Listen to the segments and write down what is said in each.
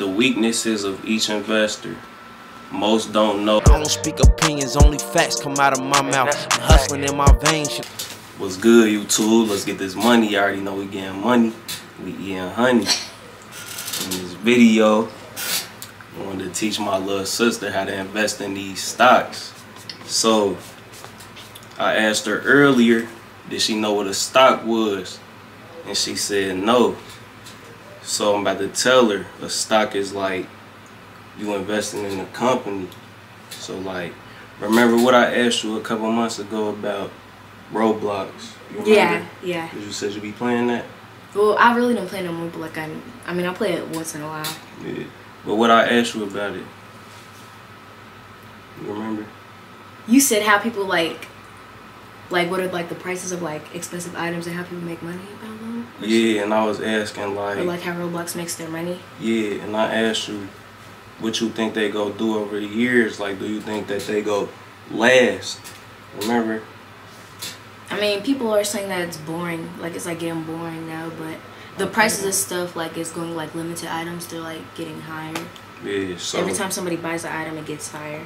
the weaknesses of each investor. Most don't know. I don't speak opinions, only facts come out of my mouth. I'm hustling in my veins. What's good, YouTube? Let's get this money. You already know we getting money. We eating honey. In this video, I wanted to teach my little sister how to invest in these stocks. So, I asked her earlier, did she know what a stock was? And she said no. So I'm about to tell her a stock is like you investing in a company. So like, remember what I asked you a couple months ago about Roblox? You Yeah, yeah. Cause you said you be playing that. Well, I really don't play no more, but like I, I mean, I play it once in a while. Yeah. But what I asked you about it, you remember? You said how people like, like what are like the prices of like expensive items and how people make money about Yeah, and I was asking like, Or like how Roblox makes their money. yeah, and I asked you what you think they go do over the years. Like, do you think that they go last? Remember? I mean, people are saying that it's boring. Like it's like getting boring now, but the prices of stuff like it's going like limited items. They're like getting higher. Yeah. So Every time somebody buys an item, it gets higher.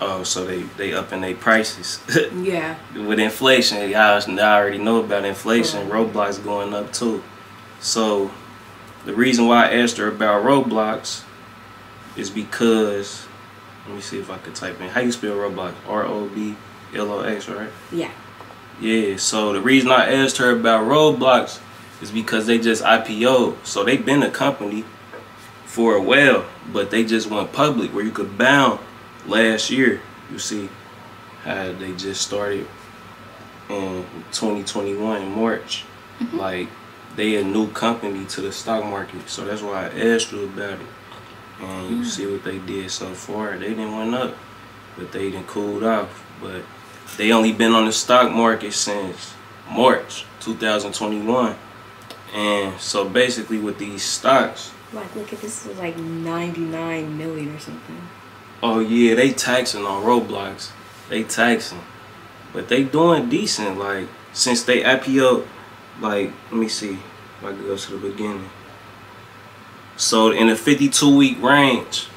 Oh, so they they upping their prices. Yeah. With inflation, y'all y'all already know about inflation. Right. Roblox going up too. So the reason why I asked her about Roblox is because let me see if I could type in how you spell Roblox. R O B L O X, right? Yeah. Yeah. So the reason I asked her about Roblox is because they just IPO. So they've been a company for a while, but they just went public where you could bound last year. You see how they just started um, in 2021 in March. Mm-hmm. Like they a new company to the stock market, so that's why I asked you about it. And you mm. see what they did so far. They didn't went up, but they didn't cooled off. But they only been on the stock market since March 2021. And so basically with these stocks, Like look at this is like ninety nine million or something. Oh yeah, they taxing on Roblox. They taxing, but they doing decent. Like since they IPO, like let me see if I can go to the beginning. So in the 52 week range,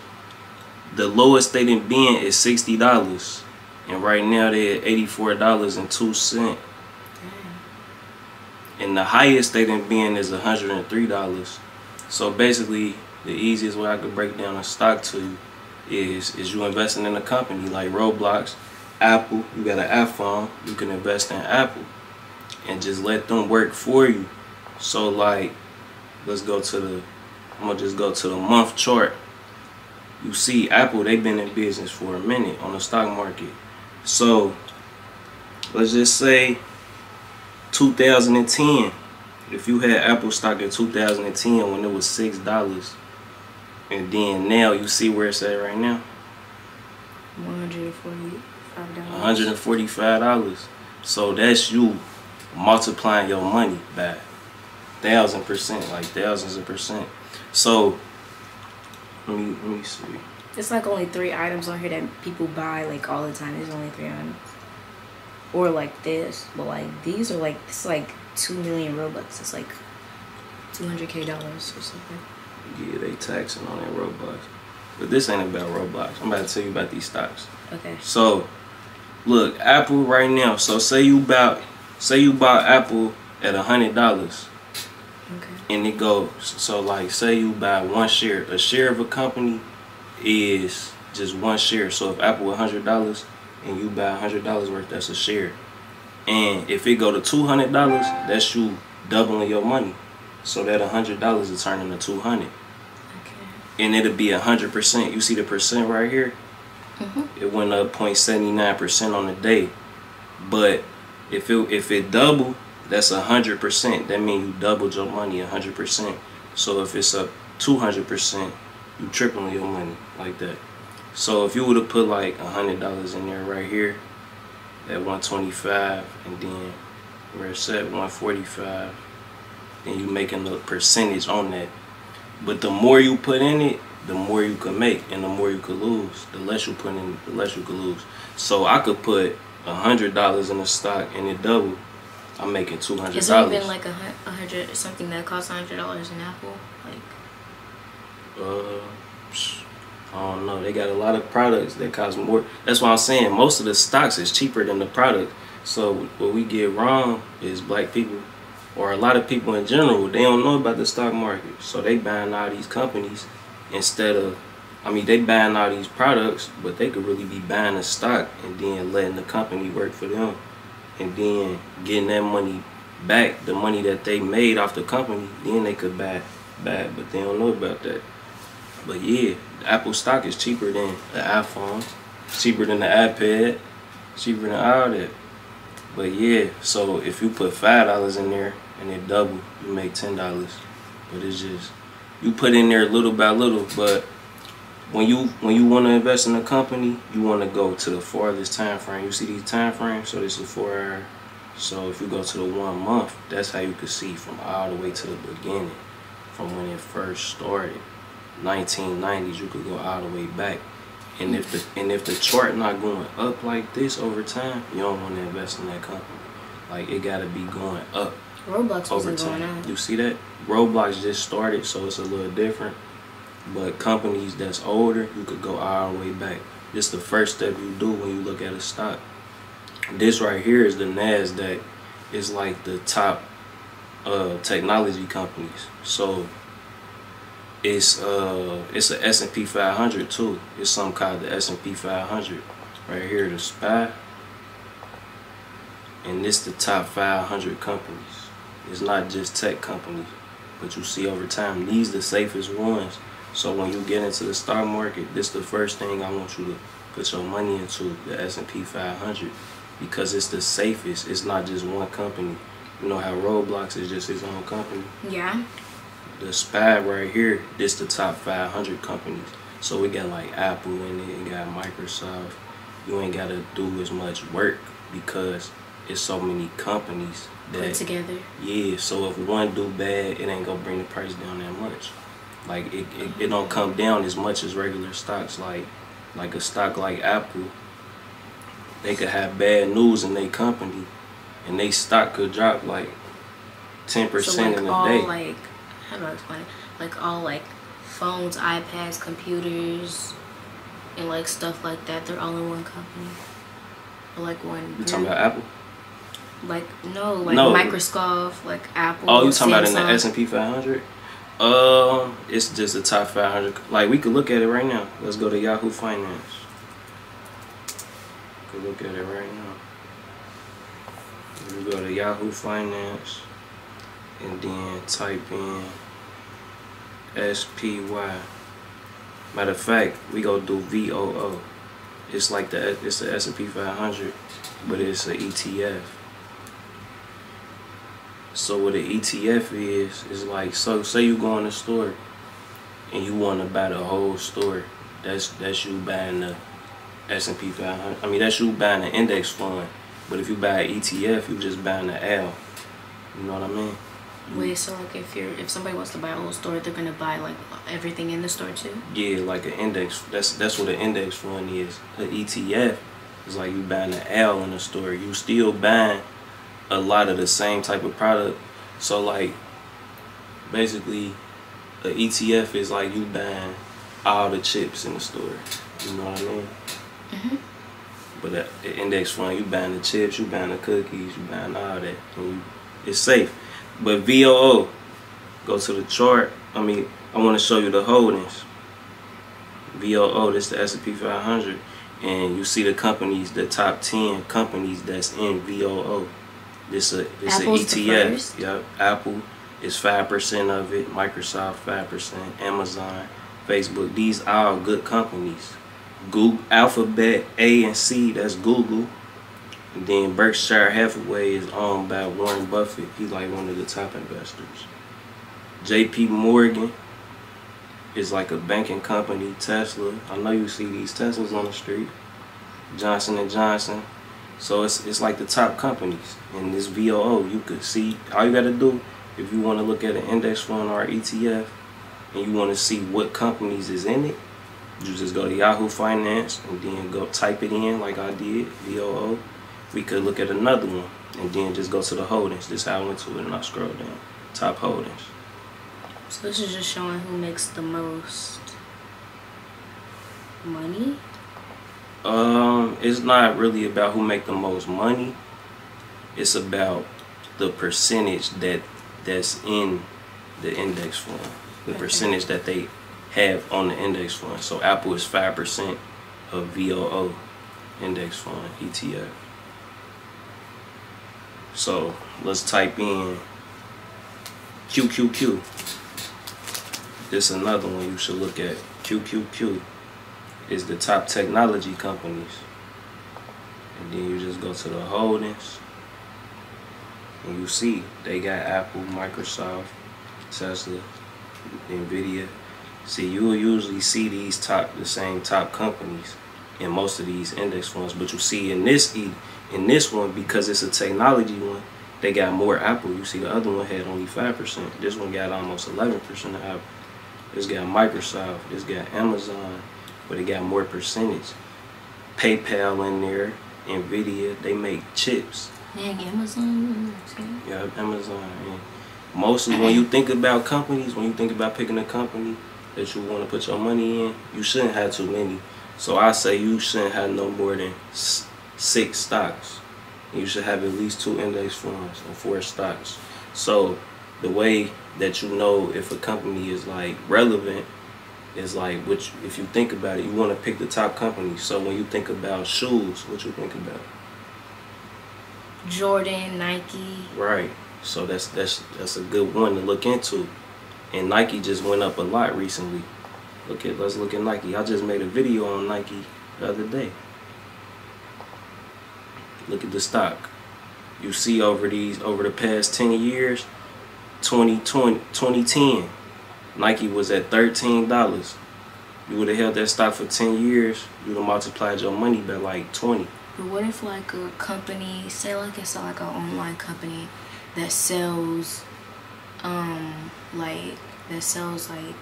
the lowest they done been is sixty dollars, and right now they're at eighty four dollars and two cent. And the highest they done been is hundred and three dollars. So basically, the easiest way I could break down a stock to you is is you investing in a company like Roblox, Apple. You got an iPhone, you can invest in Apple, and just let them work for you. So like, let's go to the. I'm gonna just go to the month chart. You see, Apple they've been in business for a minute on the stock market. So let's just say 2010. If you had Apple stock in 2010 when it was six dollars, and then now you see where it's at right now, One hundred forty five dollars. 145 dollars. So that's you multiplying your money by thousand percent, like thousands of percent. So let me let me see. It's like only three items on here that people buy like all the time. There's only three items. Or like this, but like these are like it's like two million robux. It's like two hundred k dollars or something. Yeah, they taxing on that Roblox. But this ain't about Roblox. I'm about to tell you about these stocks. Okay. So, look, Apple right now. So say you bought, say you bought Apple at a hundred dollars, Okay. and it goes. So like, say you buy one share. A share of a company is just one share. So if Apple a hundred dollars and you buy a hundred dollars worth, that's a share. And if it go to two hundred dollars, that's you doubling your money. So that a hundred dollars is turning to two hundred. And it'll be a hundred percent. You see the percent right here? Mhm. It went up 0.79 percent on the day, but if it if it double, that's a hundred percent. That means you doubled your money a hundred percent. So if it's up two hundred percent, you tripling your money like that. So if you would have put like a hundred dollars in there right here, at 125, and then where it's at 145, then you making the percentage on that. But the more you put in it, the more you can make, and the more you could lose. The less you put in, the less you could lose. So I could put a hundred dollars in a stock and it double. I'm making two hundred dollars. been like a hundred something that costs hundred dollars in Apple? Like Uh, I don't know. They got a lot of products that cost more. That's why I'm saying most of the stocks is cheaper than the product. So what we get wrong is black people, or a lot of people in general, they don't know about the stock market. So they buying all these companies instead of, I mean, they buying all these products, but they could really be buying a stock and then letting the company work for them, and then getting that money back, the money that they made off the company, then they could buy back. But they don't know about that. But yeah, Apple stock is cheaper than the iPhone, cheaper than the iPad, cheaper than all that. But yeah, so if you put five dollars in there and it double, you make ten dollars. But it's just you put in there little by little. But when you when you want to invest in a company, you want to go to the farthest time frame. You see these time frames, so this is four hour. So if you go to the one month, that's how you can see from all the way to the beginning, from when it first started. 1990s, you could go all the way back. And if the and if the chart not going up like this over time, you don't want to invest in that company. Like it gotta be going up. Roblox over time. You see that? Roblox just started, so it's a little different. But companies that's older, you could go all the way back. This the first step you do when you look at a stock. This right here is the Nasdaq. It's like the top uh, technology companies. So it's uh it's a S&P 500 too. It's something called the S&P 500 right here the SPY. And this the top 500 companies. It's not just tech companies, but you see over time these the safest ones. So when you get into the stock market, this the first thing I want you to put your money into the S&P 500 because it's the safest. It's not just one company. You know how Roblox is just his own company. Yeah the SPY right here, this the top 500 companies. So we got like Apple in it, and got Microsoft. You ain't gotta do as much work because it's so many companies that put together. Yeah, so if one do bad, it ain't gonna bring the price down that much. Like it, it, it don't come down as much as regular stocks. Like like a stock like Apple, they could have bad news in their company, and they stock could drop like ten percent so like in a day. Like how do I explain it? Like all like phones, iPads, computers, and like stuff like that. They're all in one company. Or like one. You talking about Apple? Like no, like no. Microsoft, like Apple. Oh, you talking Samsung. about in the S and P 500? Um, it's just the top 500. Like we could look at it right now. Let's go to Yahoo Finance. Could look at it right now. We go to Yahoo Finance and then type in SPY. Matter of fact, we go do VOO. It's like the it's the S&P 500, but it's an ETF. So what an ETF is is like so say you go in the store and you want to buy the whole store. That's that's you buying the S&P 500. I mean that's you buying the index fund. But if you buy an ETF, you just buying the L. You know what I mean? Wait, so like if you're if somebody wants to buy a whole store, they're gonna buy like everything in the store too? Yeah, like an index. That's that's what an index fund is. An ETF is like you buying an L in the store. You still buying a lot of the same type of product. So like basically, an ETF is like you buying all the chips in the store. You know what I mean? Mhm. But an index fund, you buying the chips, you buying the cookies, you buying all that, and you, it's safe. But VOO, go to the chart. I mean, I want to show you the holdings. VOO, this is the S&P 500. And you see the companies, the top 10 companies that's in VOO. This a this Apple's an ETF. Yep. Apple is 5% of it. Microsoft 5%. Amazon, Facebook. These are all good companies. Google, Alphabet, A and C, that's Google. And then Berkshire Hathaway is owned by Warren Buffett. He's like one of the top investors. JP Morgan is like a banking company. Tesla. I know you see these Teslas on the street. Johnson and Johnson. So it's it's like the top companies. In this VOO, you could see all you gotta do if you want to look at an index fund or ETF and you want to see what companies is in it, you just go to Yahoo Finance and then go type it in like I did, VOO we could look at another one and then just go to the holdings. This is how I went to it and I scrolled down. Top holdings. So this is just showing who makes the most money. Um, it's not really about who make the most money. It's about the percentage that that's in the index fund, the Okay. percentage that they have on the index fund. So Apple is five percent of VOO index fund ETF. So let's type in QQQ. This is another one you should look at. QQQ is the top technology companies. And then you just go to the holdings. And you see they got Apple, Microsoft, Tesla, Nvidia. See, you will usually see these top the same top companies in most of these index funds, but you see in this e- in this one because it's a technology one, they got more Apple. You see the other one had only five percent. This one got almost eleven percent of Apple. This got Microsoft. This got Amazon, but it got more percentage. PayPal in there, Nvidia. They make chips. Dang, Amazon. Yeah, Amazon. And mostly when you think about companies, when you think about picking a company that you want to put your money in, you shouldn't have too many. So I say you shouldn't have no more than six stocks. You should have at least two index funds and four stocks. So the way that you know if a company is like relevant is like which if you think about it, you want to pick the top companies. So when you think about shoes, what you think about? Jordan, Nike. Right. So that's that's that's a good one to look into. And Nike just went up a lot recently. Look at let's look at Nike. I just made a video on Nike the other day. Look at the stock. You see over these over the past 10 years, 2020 2010, Nike was at $13. You would have held that stock for 10 years, you would have multiplied your money by like 20. But what if like a company, say like it's like an online company that sells, um, like that sells like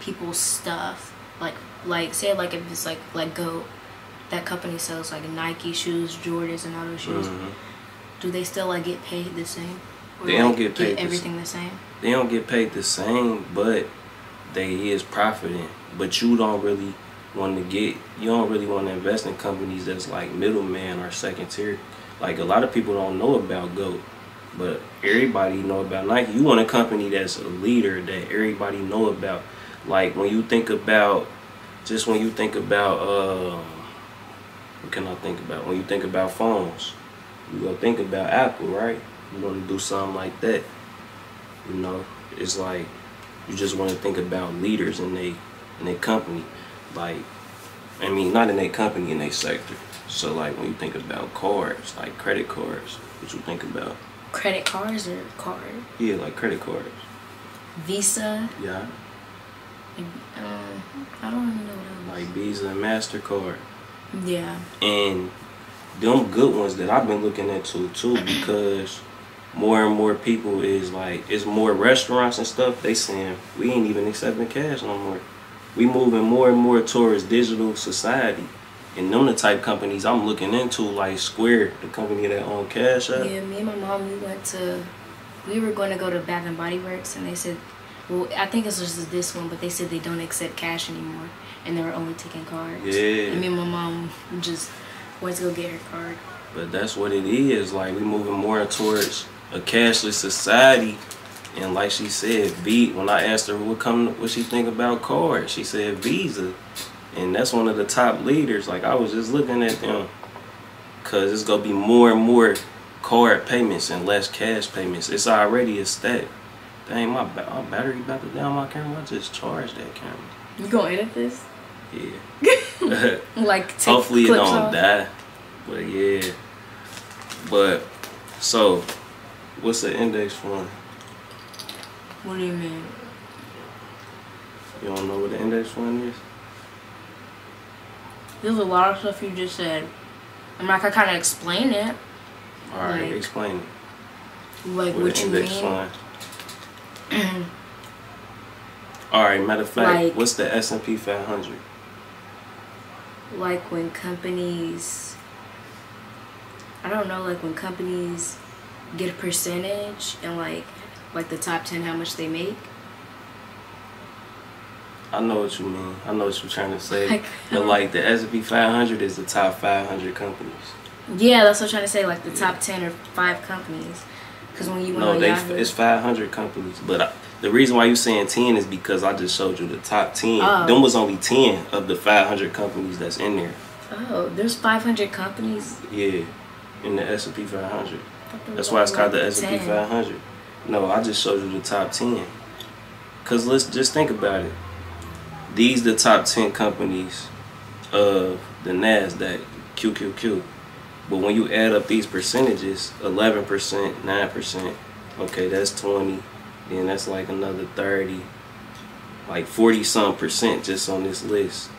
people's stuff, like like say like if it's like like Go, that company sells like Nike shoes, Jordans, and all those shoes. Mhm. Do they still like get paid the same? Or, They don't like, get paid the everything the same. they don't get paid the same, but they is profiting. But you don't really want to get you don't really want to invest in companies that's like middleman or second tier. Like a lot of people don't know about GOAT, but everybody know about Nike. You want a company that's a leader that everybody know about. Like when you think about just when you think about uh what can I think about? When you think about phones, you gonna think about Apple, right? You want to do something like that. You know, it's like you just want to think about leaders in they in their company. Like, I mean, not in their company, in their sector. So, like, when you think about cards, like credit cards, what you think about? Credit cards or card? Yeah, like credit cards. Visa. Yeah, Um, I don't even know what like Visa and Mastercard. Yeah. and them good ones that I've been looking into too, because more and more people is like, it's more restaurants and stuff. They saying we ain't even accepting cash no more. We moving more and more towards digital society. And them the type companies I'm looking into, like Square, the company that own Cash App. Yeah, me and my mom, we went to, we were going to go to Bath and Body Works, and they said, well, I think it's just this one, but they said they don't accept cash anymore, and they were only taking cards. Yeah. And me and my mom just went to go get her card. But that's what it is. Like we moving more towards a cashless society. And like she said, V. When I asked her what come, what she think about cards, she said Visa, and that's one of the top leaders. Like I was just looking at them, cause it's gonna be more and more card payments and less cash payments. It's already a stat. Dang, my, my battery about to down my camera. I just charged that camera. You gonna edit this? Yeah. Like, Hopefully it don't off? die. But yeah. But so what's the index fund? What do you mean? You don't know what the index fund is? There's a lot of stuff you just said. I'm like, I kind of explain it. Alright, Like, explain it. Like, What what the you index mean? fund. Alright, matter of fact, Like- what's the S and P five hundred? Like when companies I don't know like when companies get a percentage and like like the top 10 how much they make I know what you mean. I know what you're trying to say. Like, but like the S&P 500 is the top 500 companies. Yeah, that's what I'm trying to say. Like the top ten or five companies. Because when you No, they Yahoo, it's 500 companies. But I, the reason why you saying 10 is because I just showed you the top 10. Oh. Them was only 10 of the 500 companies that's in there. oh, there's 500 companies. Yeah, in the S&P 500. I thought there That's why it's called the S&P 10. 500. No, I just showed you the top 10. Cause let's just think about it. These the top 10 companies of the Nasdaq QQQ. But when you add up these percentages, 11%, 9%, okay, that's 20. Then that's like another 30, like 40 some percent just on this list.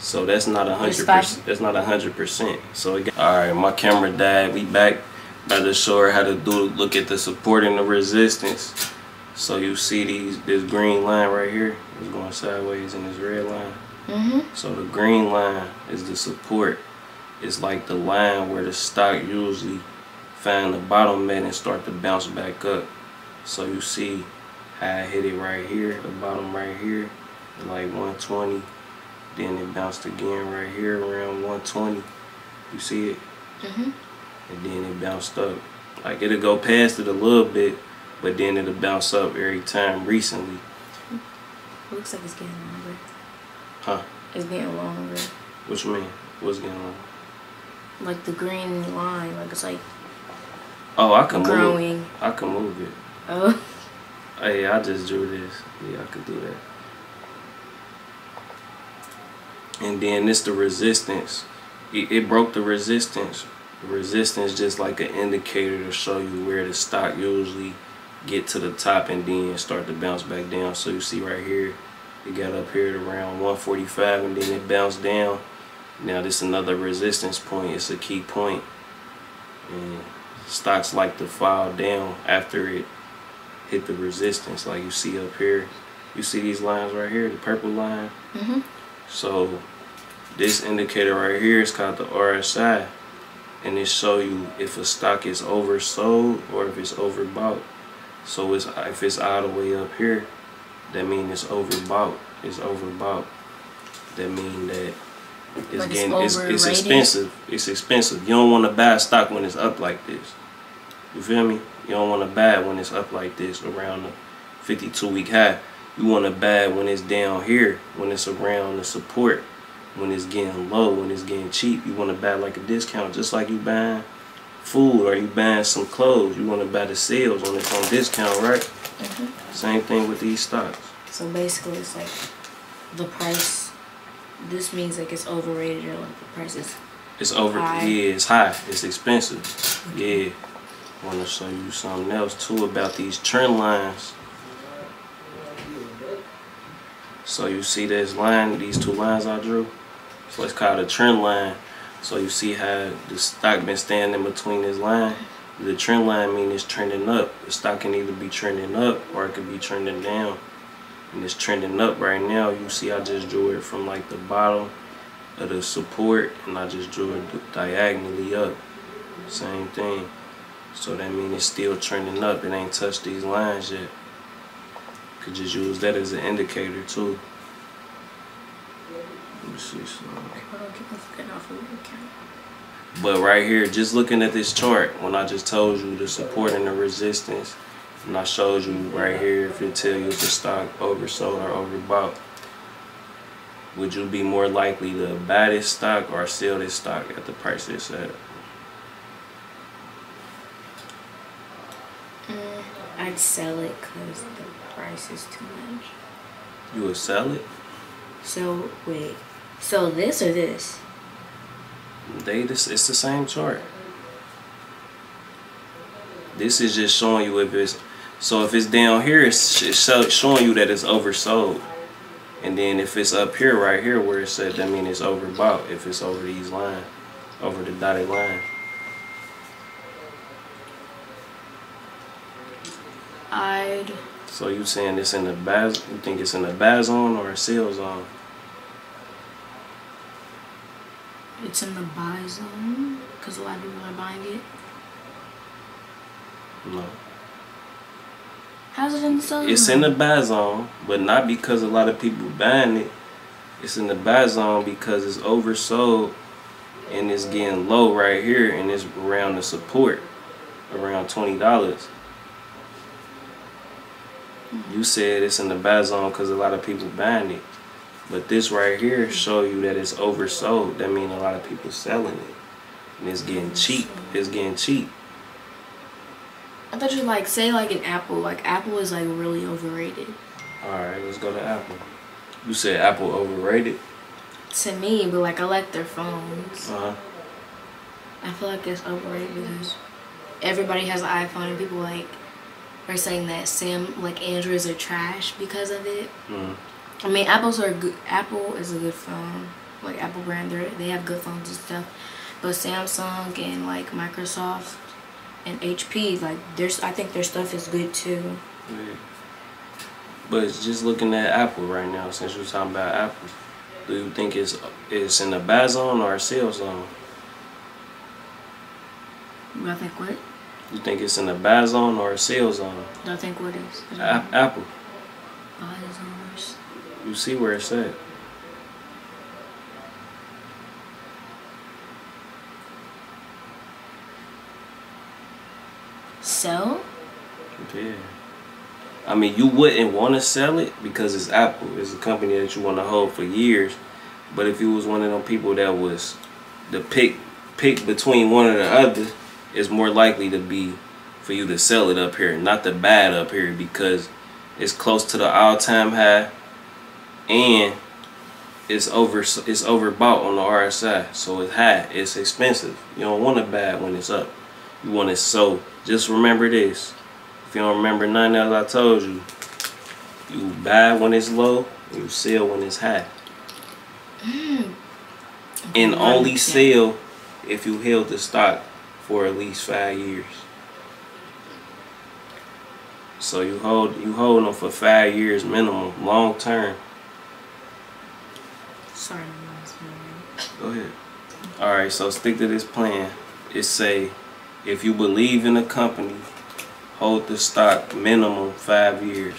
So that's not a hundred percent. That's not a hundred percent. So got, all right, my camera died. We back. About to show her how to do look at the support and the resistance. So you see these this green line right here is going sideways and this red line. Mhm. So the green line is the support. It's like the line where the stock usually find the bottom at and start to bounce back up. So you see how I hit it right here, the bottom right here, like 120. Then it bounced again right here around 120. You see it? Mhm. And then it bounced up. Like it'll go past it a little bit, but then it'll bounce up every time recently. Looks like it's getting longer. Huh? It's getting longer. What you mean? What's going on? Like the green line, like it's like Oh, I can move. growing. I can move it. Oh, Hey, I just drew this. Yeah, I could do that. And then this the resistance. It, it broke the resistance. Resistance just like an indicator to show you where the stock usually get to the top and then start to bounce back down. So you see right here, it got up here at around 145 and then it bounced down. Now this another resistance point. It's a key point. And stocks like to fall down after it hit the resistance like you see up here. You see these lines right here, the purple line? Mhm. So this indicator right here is called the RSI and it show you if a stock is oversold or if it's overbought. So it's if it's all the way up here, that means it's overbought. It's overbought. That mean that it's Like it's getting it's, it's overrated? expensive. It's expensive. You don't want to buy a stock when it's up like this. You feel me? You don't want to buy when it's up like this around the 52 week high. You want to buy when it's down here, when it's around the support, when it's getting low, when it's getting cheap. You want to buy like a discount, just like you buying food or you buying some clothes. You want to buy the sales when it's on discount, right? Mhm. Same thing with these stocks. So basically, it's like the price. This means like it's overrated or like the price is. It's over. High. Yeah, it's high. It's expensive. Yeah. I want to show you something else too about these trend lines. So you see this line, these two lines I drew. So it's called a trend line. So you see how the stock been standing between this line. The trend line means it's trending up. The stock can either be trending up or it could be trending down. And it's trending up right now. You see I just drew it from like the bottom of the support and I just drew it diagonally up. Same thing. So that means it's still trending up. It ain't touched these lines yet. Could just use that as an indicator too. Let me see some. Hold on, keep on getting off of the camera. But right here, just looking at this chart, when I just told you the support and the resistance, and I showed you right here if it tell you the stock oversold or overbought, would you be more likely to buy this stock or sell this stock at the price it's at? I'd sell it because the price is too much. You would sell it? So wait, so this or this? They this it's the same chart. This is just showing you if it's so if it's down here, it's it's showing you that it's oversold. And then if it's up here, right here where it said, that means it's overbought. If it's over these lines, over the dotted line. I'd So you saying it's in the buy? You think it's in the buy zone or a sell zone? it's in the buy zone because a lot of people are buying it. No. How's it in the sell It's in the buy zone, but not because a lot of people buying it. It's in the buy zone because it's oversold and it's getting low right here and it's around the support around twenty dollars. You said it's in the bad zone because a lot of people buying it, but this right here show you that it's oversold. That means a lot of people selling it, and it's getting cheap. It's getting cheap. I thought you like say like an Apple. Like Apple is like really overrated All right, let's go to Apple. You said Apple overrated. to me, but like I like their phones. Uh huh. I feel like it's overrated because everybody has an iPhone and people like are saying that Sam like Androids are trash because of it. Mm. I mean, Apple's are good. Apple is a good phone. Like Apple brand, they they have good phones and stuff. But Samsung and like Microsoft and HP, like there's I think their stuff is good too. Yeah. But just looking at Apple right now, since you're talking about Apple, do you think it's it's in the buy zone or a sell zone? I think what? You think it's in the buy zone or a sell zone? I think what is? I A- Apple. Buy zoners. You see where it's at. So Yeah. I mean, you wouldn't want to sell it because it's Apple. It's a company that you want to hold for years. But if you was one of them people that was the pick pick between one or the other, it's more likely to be for you to sell it up here, not to buy it up here because it's close to the all time high and it's over it's overbought on the RSI, so it's high. It's expensive. You don't want to buy it when it's up. You want it so. Just remember this. If you don't remember none else I told you, you buy when it's low, you sell when it's high. Mm. And only sell if you held the stock for at least five years. So you hold you hold them for five years minimum, long term. Sorry, my mom's moving. Go ahead. All right, so stick to this plan. It say, if you believe in a company, hold the stock minimum five years.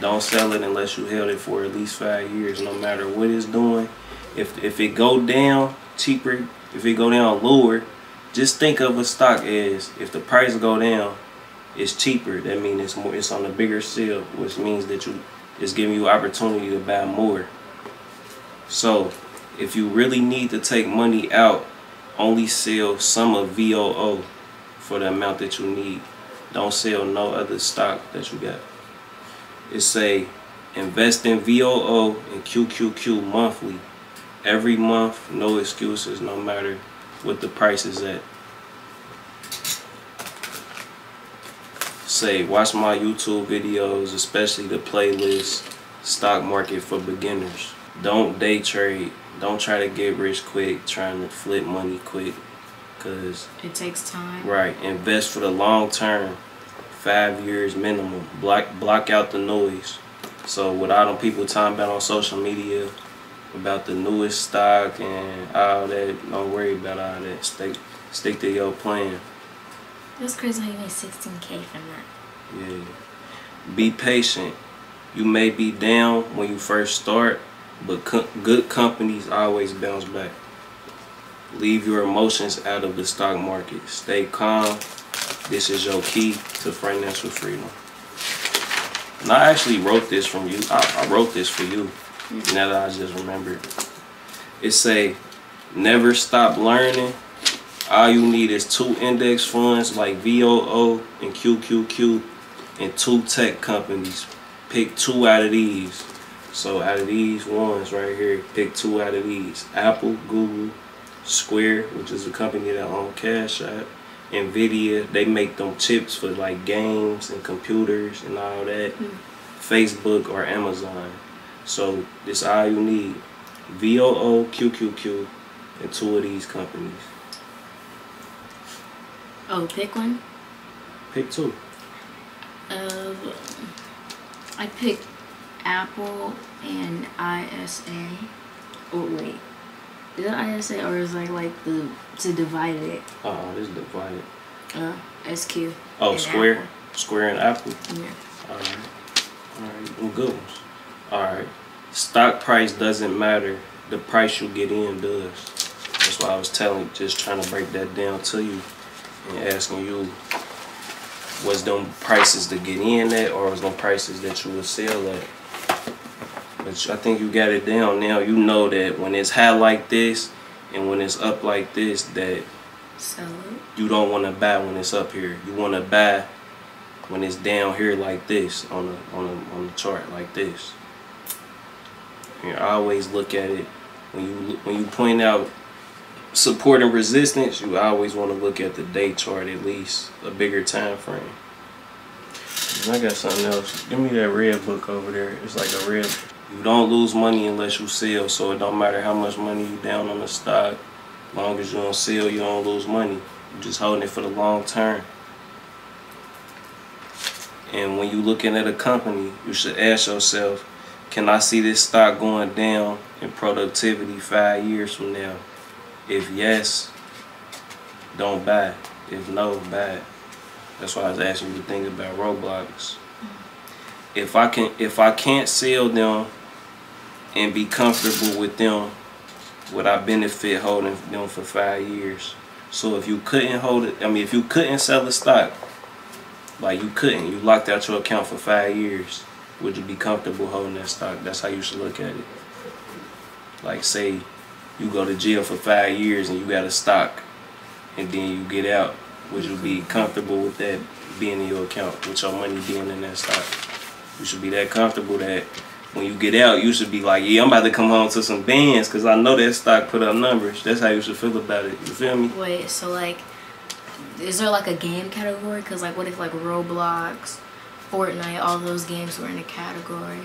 Don't sell it unless you held it for at least five years, no matter what it's doing. If if it go down cheaper, if it go down lower, just think of a stock as if the price go down, it's cheaper. That means it's more. It's on a bigger sale, which means that you it's giving you opportunity to buy more. So, if you really need to take money out, only sell some of VOO for the amount that you need. Don't sell no other stock that you got. It say invest in VOO and QQQ monthly. Every month, no excuses, no matter what the price is at. Say watch my YouTube videos, especially the playlist Stock Market for Beginners. Don't day trade. Don't try to get rich quick, trying to flip money quick. Cause It takes time. right, invest for the long term. Five years minimum. Block block out the noise. So with all them people talking about on social media about the newest stock and all that, don't worry about all that. Stick stick to your plan. That's crazy how you made 16k from that. Yeah. Be patient. You may be down when you first start, but co- good companies always bounce back. Leave your emotions out of the stock market. Stay calm. This is your key to financial freedom. And I actually wrote this from you. I, I wrote this for you. Mm-hmm. Now that I just remembered. It say, never stop learning. All you need is two index funds like VOO and QQQ and two tech companies. Pick two out of these. So out of these ones right here, pick two out of these. Apple, Google, Square, which is a company that owns Cash App, Nvidia, they make them chips for like games and computers and all that. Mm-hmm. Facebook or Amazon. So this all you need. VOO, QQQ, and two of these companies. Oh, pick one. Pick two. Uh, I picked Apple and ISA. Oh wait, is it ISA or is like like the to divide it? Oh, this is divided. Uh, SQ. Oh, and Square. Apple. Square and Apple. Yeah. All right. All right. Them good ones. All right. Stock price doesn't matter. The price you get in does. That's why I was telling, just trying to break that down to you and asking you, was them prices to get in at, or was them prices that you would sell at? But I think you got it down now. You know that when it's high like this and when it's up like this, that So you don't want to buy when it's up here. You want to buy when it's down here like this on the on the on the chart like this. You always look at it when you when you point out support and resistance. You always want to look at the day chart at least a bigger time frame. I got something else. Give me that red book over there. It's like a red. You don't lose money unless you sell, so it don't matter how much money you down on the stock. As long as you don't sell, you don't lose money. You're just holding it for the long term. And when you're looking at a company, you should ask yourself, can I see this stock going down in productivity five years from now? If yes, don't buy. If no, buy. That's why I was asking you to think about Roblox. Mm-hmm. If I can if I can't sell them and be comfortable with them, would I benefit holding them for five years? So if you couldn't hold it, I mean, if you couldn't sell the stock, like you couldn't, you locked out your account for five years, would you be comfortable holding that stock? That's how you should look at it. Like say you go to jail for five years and you got a stock, and then you get out, would you be comfortable with that being in your account, with your money being in that stock? You should be that comfortable that when you get out, you should be like, yeah, I'm about to come home to some bands because I know that stock put up numbers. That's how you should feel about it. You feel me? wait, so like, is there like a game category? Cause like, what if like Roblox, Fortnite, all those games were in a category?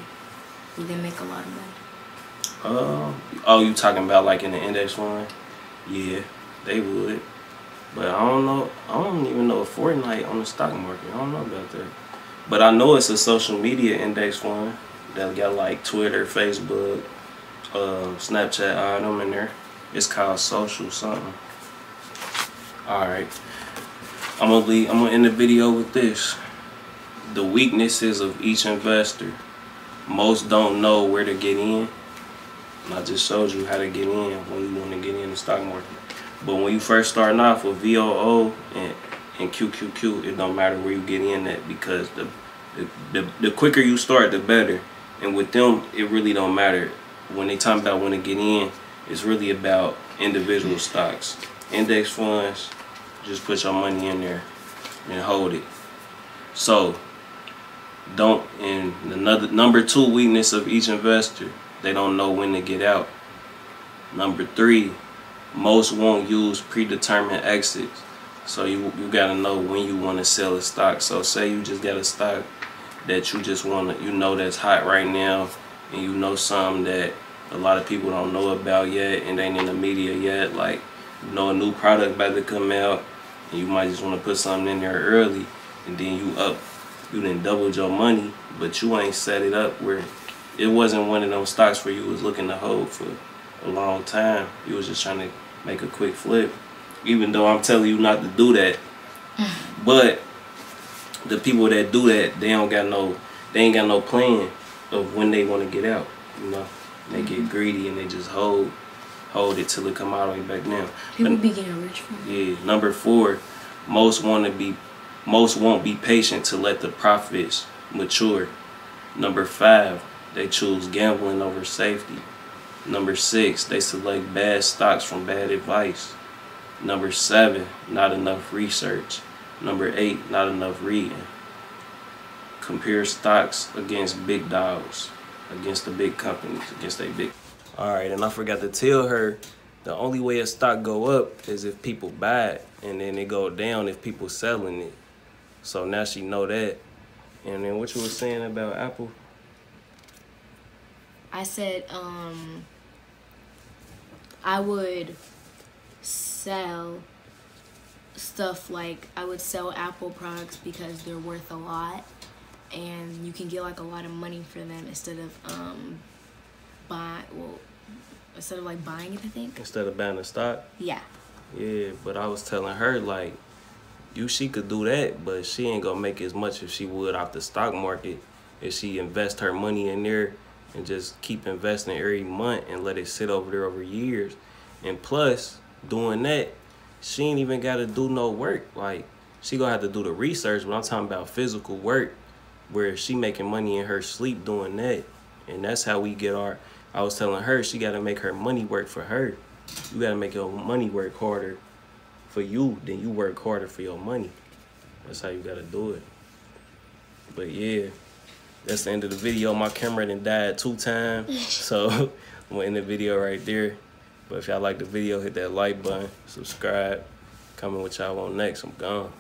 They make a lot of money? Uh, oh, you talking about like in the index fund? Yeah, they would. But I don't know. I don't even know if Fortnite on the stock market. I don't know about that. But I know it's a social media index fund that got like Twitter, Facebook, uh, Snapchat, all them in there. It's called social something. All right. I'm gonna leave, I'm gonna end the video with this. The weaknesses of each investor. Most don't know where to get in. And I just showed you how to get in when you want to get in the stock market. But when you first starting off with VOO and, and QQQ, it don't matter where you get in at because the, the, the, the quicker you start, the better. And with them, it really don't matter. When they talk about when to get in, it's really about individual stocks. Index funds, just put your money in there and hold it. So, don't, and another number two weakness of each investor, they don't know when to get out. Number three, most won't use predetermined exits. So you you gotta know when you want to sell a stock. So say you just got a stock that you just want to, you know that's hot right now, and you know some that a lot of people don't know about yet and ain't in the media yet. Like you know a new product about to come out, and you might just want to put something in there early, and then you up, you didn't double your money, but you ain't set it up where it wasn't one of those stocks where you was looking to hold for a long time. You was just trying to make a quick flip. Even though I'm telling you not to do that. But the people that do that, they don't got no they ain't got no plan of when they want to get out. You know. They get mm-hmm. greedy and they just hold hold it till it come all the way back down. People But- be getting rich from it. yeah, number four, most want to be, most won't be patient to let the profits mature. Number five, they choose gambling over safety. Number six, they select bad stocks from bad advice. Number seven, not enough research. Number eight, not enough reading. Compare stocks against big dogs, against the big companies, against they big. All right, and I forgot to tell her the only way a stock go up is if people buy it, and then it go down if people selling it. So now she know that. And then what you was saying about Apple? I said, um, I would sell stuff like I would sell Apple products because they're worth a lot, and you can get like a lot of money for them instead of um, buy well instead of like buying it. I think. Instead of buying the stock? Yeah. Yeah, but I was telling her like you she could do that, but she ain't gonna make as much as she would off the stock market if she invest her money in there and just keep investing every month and let it sit over there over years. And plus, doing that, she ain't even gotta do no work. Like she gonna have to do the research, but I'm talking about physical work where she making money in her sleep doing that. And that's how we get our I was telling her she gotta make her money work for her. You gotta make your money work harder for you then you work harder for your money. That's how you gotta do it. But yeah, that's the end of the video. My camera done died two times. So I'm gonna end the video right there. But if y'all like the video, hit that like button, subscribe, comment what y'all want next. I'm gone.